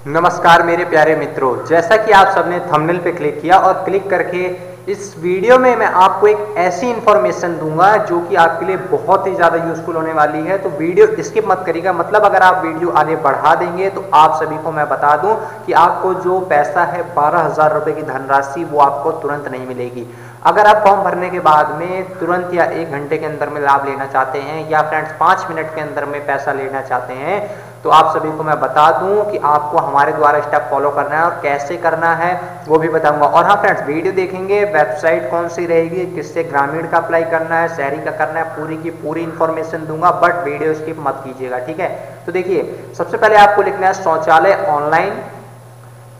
नमस्कार मेरे प्यारे मित्रों, जैसा कि आप सबने थंबनेल पे क्लिक किया और क्लिक करके इस वीडियो में मैं आपको एक ऐसी इंफॉर्मेशन दूँगा जो कि आपके लिए बहुत ही ज़्यादा यूजफुल होने वाली है। तो वीडियो स्किप मत करिएगा मतलब अगर आप वीडियो आगे बढ़ा देंगे तो आप सभी को मैं बता दूँ कि आपको जो पैसा है बारह हज़ार रुपये की धनराशि, वो आपको तुरंत नहीं मिलेगी। अगर आप फॉर्म भरने के बाद में तुरंत या एक घंटे के अंदर में लाभ लेना चाहते हैं या फ्रेंड्स पाँच मिनट के अंदर में पैसा लेना चाहते हैं तो आप सभी को मैं बता दूँ कि आपको हमारे द्वारा स्टेप फॉलो करना है और कैसे करना है, वो भी बताऊँगा। और हाँ फ्रेंड्स वीडियो देखेंगे वेबसाइट कौन सी रहेगी, किससे ग्रामीण का अप्लाई करना है, शहरी का करना है, पूरी की पूरी इन्फॉर्मेशन दूँगा बट वीडियो स्किप मत कीजिएगा, ठीक है? तो देखिए, सबसे पहले आपको लिखना है शौचालय ऑनलाइन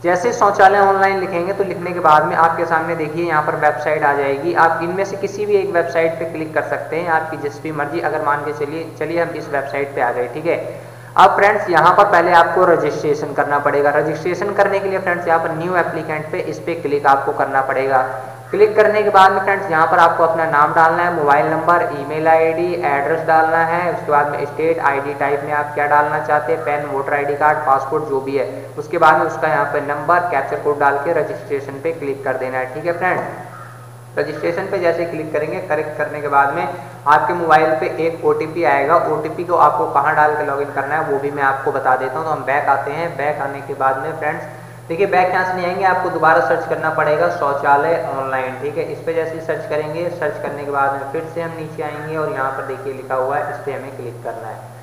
जैसे शौचालय ऑनलाइन लिखेंगे तो लिखने के बाद में आपके सामने देखिए, यहाँ पर वेबसाइट आ जाएगी। आप इनमें से किसी भी एक वेबसाइट पे क्लिक कर सकते हैं, आपकी जिस भी मर्ज़ी। अगर मान के चलिए चलिए हम इस वेबसाइट पे आ गए, ठीक है? अब फ्रेंड्स यहाँ पर पहले आपको रजिस्ट्रेशन करना पड़ेगा। रजिस्ट्रेशन करने के लिए फ्रेंड्स यहाँ पर न्यू एप्लीकेंट पे इस पर क्लिक आपको करना पड़ेगा। क्लिक करने के बाद में फ्रेंड्स यहाँ पर आपको अपना नाम डालना है mobile number email ID address डालना है, उसके बाद में स्टेट आईडी टाइप में आप क्या डालना चाहते हैं PAN voter ID card passport जो भी है। उसके बाद में उसका यहाँ पर नंबर कैप्चर कोड डाल के रजिस्ट्रेशन पे क्लिक कर देना है। ठीक है फ्रेंड्स रजिस्ट्रेशन पे जैसे क्लिक करेंगे, करेक्ट करने के बाद में आपके मोबाइल पे एक ओटीपी आएगा। ओटीपी को आपको कहाँ डाल के लॉगिन करना है, वो भी मैं आपको बता देता हूँ। तो हम बैक आते हैं। बैक आने के बाद में फ्रेंड्स देखिए बैक यहाँ से नहीं आएँगे, आपको दोबारा सर्च करना पड़ेगा शौचालय ऑनलाइन ठीक है? इस पर जैसे सर्च करेंगे सर्च करने के बाद में फिर से हम नीचे आएँगे और यहाँ पर देखिए लिखा हुआ है, इस पर हमें क्लिक करना है।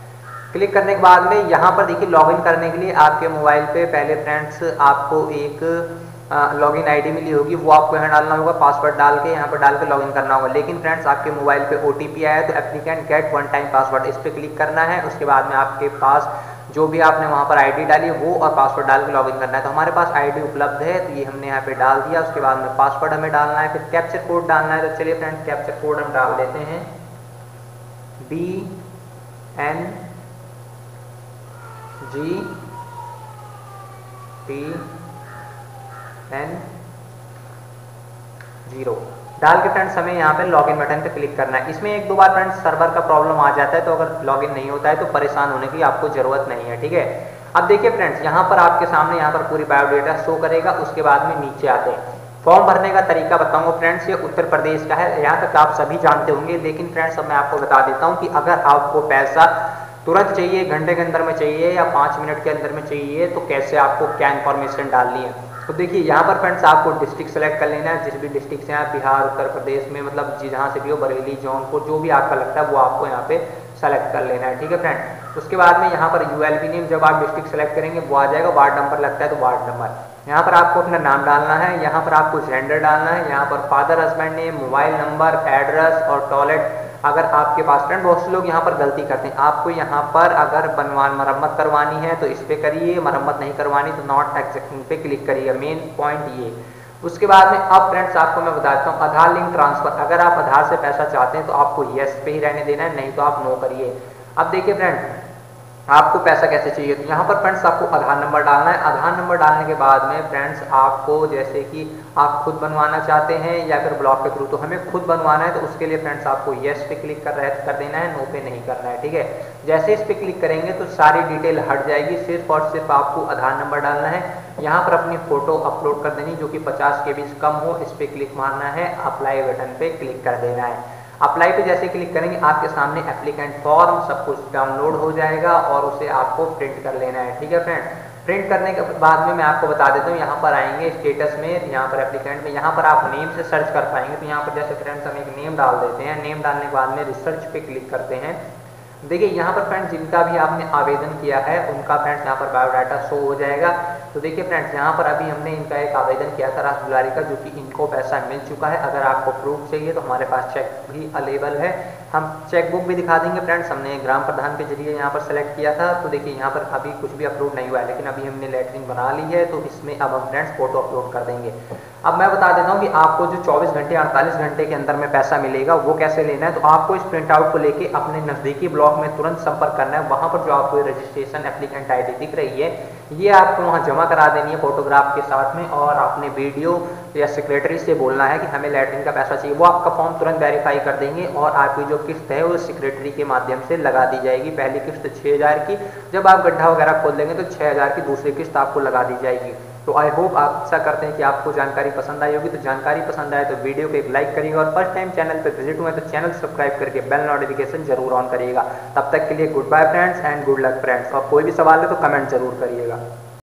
क्लिक करने के बाद में यहाँ पर देखिए लॉगिन करने के लिए आपके मोबाइल पे पहले फ्रेंड्स आपको एक लॉगिन आईडी मिली होगी, वो आपको यहाँ डालना होगा पासवर्ड डाल के यहाँ पर डाल के लॉगिन करना होगा। लेकिन फ्रेंड्स आपके मोबाइल पे ओ आया तो applicant get one time password इस पर क्लिक करना है, उसके बाद में आपके पास जो भी आपने वहाँ पर आईडी डाली, वो और पासवर्ड डाल के लॉगिन करना है। तो हमारे पास आईडी उपलब्ध है तो ये हमने यहाँ पे डाल दिया। उसके बाद में पासवर्ड हमें डालना है, फिर कैप्चर कोड डालना है। तो चलिए फ्रेंड्स कैप्चर कोड हम डाल देते हैं। B N G T N zero डाल के फ्रेंड्स हमें यहाँ पे लॉगिन बटन पे क्लिक करना है। इसमें एक दो बार फ्रेंड्स सर्वर का प्रॉब्लम आ जाता है तो अगर लॉगिन नहीं होता है तो परेशान होने की आपको ज़रूरत नहीं है, ठीक है? अब देखिए फ्रेंड्स यहाँ पर आपके सामने यहाँ पर पूरी बायोडेटा शो करेगा, उसके बाद में नीचे आते हैं। फॉर्म भरने का तरीका बताऊँगा फ्रेंड्स ये उत्तर प्रदेश का है, यहाँ तक आप सभी जानते होंगे, लेकिन फ्रेंड्स अब मैं आपको बता देता हूँ कि अगर आपको पैसा तुरंत चाहिए, घंटे के अंदर में चाहिए, या पाँच मिनट के अंदर में चाहिए तो कैसे आपको क्या इन्फॉर्मेशन डालनी है? तो देखिए, यहाँ पर फ्रेंड्स आपको डिस्ट्रिक्ट सेलेक्ट कर लेना है। जिस भी डिस्ट्रिक्ट से आप, बिहार, उत्तर प्रदेश में मतलब जहाँ से भी हो, बरेली, जौनपुर, जो भी आपका लगता है, वो आपको यहाँ पे सेलेक्ट कर लेना है, ठीक है फ्रेंड उसके बाद में यहाँ पर यू नेम जब आप डिस्ट्रिक्ट सेलेक्ट करेंगे, वो आ जाएगा वार्ड नंबर लगता है तो वार्ड नंबर यहाँ पर आपको अपना नाम डालना है, यहाँ पर आपको जेंडर डालना है, यहाँ पर father husband name mobile number address और टॉयलेट अगर आपके पास फ्रेंड बहुत से लोग यहाँ पर गलती करते हैं, आपको यहाँ पर अगर बनवान मरम्मत करवानी है तो इस पर करिए, मरम्मत नहीं करवानी तो नॉट एक्सेप्टिंग पे क्लिक करिए मेन पॉइंट ये। उसके बाद में अब फ्रेंड्स आपको मैं बता देता हूँ, आधार लिंक ट्रांसफ़र अगर आप आधार से पैसा चाहते हैं तो आपको येस पे ही रहने देना है, नहीं तो आप नो करिए। अब देखिए फ्रेंड आपको पैसा कैसे चाहिए? तो यहाँ पर फ्रेंड्स आपको आधार नंबर डालना है। आधार नंबर डालने के बाद में फ्रेंड्स आपको जैसे कि आप खुद बनवाना चाहते हैं या फिर ब्लॉक के थ्रू तो हमें खुद बनवाना है तो उसके लिए फ्रेंड्स आपको येस पे क्लिक कर रहे, कर देना है नो पे नहीं करना है, ठीक है? जैसे इस पर क्लिक करेंगे तो सारी डिटेल हट जाएगी, सिर्फ़ और सिर्फ़ आपको आधार नंबर डालना है। यहाँ पर अपनी फ़ोटो अपलोड कर देनी, जो कि पचास के बीच कम हो, इस पर क्लिक मारना है अप्लाई बटन पर क्लिक कर देना है। अप्लाई पे जैसे क्लिक करेंगे, आपके सामने एप्लीकेंट फॉर्म सब कुछ डाउनलोड हो जाएगा और उसे आपको प्रिंट कर लेना है, ठीक है फ्रेंड प्रिंट करने के बाद में मैं आपको बता देता हूँ, यहाँ पर आएँगे स्टेटस में, यहाँ पर एप्लीकेंट में, यहाँ पर आप नेम से सर्च कर पाएँगे। तो यहाँ पर जैसे फ्रेंड्स हम एक नेम डाल देते हैं नेम डालने के बाद में रिसर्च पे क्लिक करते हैं। देखिए, यहाँ पर फ्रेंड्स जिनका भी आपने आवेदन किया है, उनका फ्रेंड्स यहाँ पर बायोडाटा शो हो जाएगा। तो देखिए फ्रेंड्स यहाँ पर अभी हमने इनका एक आवेदन किया था राज दुलारी का, जो कि इनको पैसा मिल चुका है। अगर आपको प्रूफ चाहिए तो हमारे पास चेक भी अवेलेबल है। हम चेक बुक भी दिखा देंगे फ्रेंड्स हमने ग्राम प्रधान के ज़रिए यहाँ पर सेलेक्ट किया था। तो देखिए, यहाँ पर अभी कुछ भी अपलोड नहीं हुआ है, लेकिन अभी हमने लेटरिन बना ली है तो इसमें अब हम फ्रेंड्स फ़ोटो अपलोड कर देंगे। अब मैं बता देता हूँ कि आपको जो 24 घंटे 48 घंटे के अंदर में पैसा मिलेगा, वो कैसे लेना है? तो आपको इस प्रिंट आउट को लेके अपने नज़दीकी ब्लॉक में तुरंत संपर्क करना है। वहाँ पर जो आपको रजिस्ट्रेशन एप्लीकेंट आई दिख रही है ये आपको वहाँ जमा करा देनी है फोटोग्राफ के साथ में और आपने वीडियो या सेक्रेटरी से बोलना है कि हमें लेटरिन का पैसा चाहिए। वो आपका फॉर्म तुरंत वेरीफाई कर देंगे और आपकी जो किस्त है वो सेक्रेटरी के माध्यम से लगा दी जाएगी। पहली किस्त छः हज़ार की। जब आप गड्ढा वगैरह खोल देंगे तो छः हज़ार की दूसरी किस्त आपको लगा दी जाएगी। तो आई होप आप ऐसा करते हैं कि आपको जानकारी पसंद आई होगी। तो जानकारी पसंद आए तो वीडियो को एक लाइक करिएगा और फ़र्स्ट टाइम चैनल पर विज़िट हुए तो चैनल सब्सक्राइब करके बेल नोटिफिकेशन ज़रूर ऑन करिएगा। तब तक के लिए good bye friends and good luck friends और कोई भी सवाल है तो कमेंट ज़रूर करिएगा।